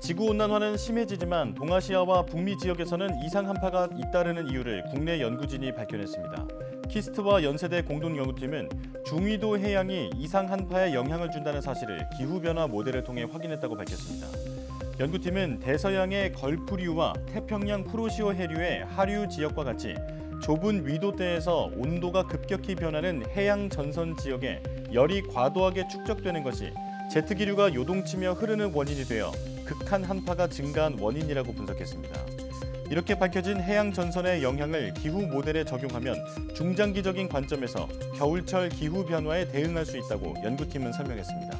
지구온난화는 심해지지만 동아시아와 북미 지역에서는 이상 한파가 잇따르는 이유를 국내 연구진이 밝혀냈습니다. 키스트와 연세대 공동연구팀은 중위도 해양이 이상 한파에 영향을 준다는 사실을 기후변화 모델을 통해 확인했다고 밝혔습니다. 연구팀은 대서양의 걸프류와 태평양 프로시오 해류의 하류 지역과 같이 좁은 위도대에서 온도가 급격히 변하는 해양 전선 지역에 열이 과도하게 축적되는 것이 제트기류가 요동치며 흐르는 원인이 되어 극한 한파가 증가한 원인이라고 분석했습니다. 이렇게 밝혀진 해양 전선의 영향을 기후 모델에 적용하면 중장기적인 관점에서 겨울철 기후 변화에 대응할 수 있다고 연구팀은 설명했습니다.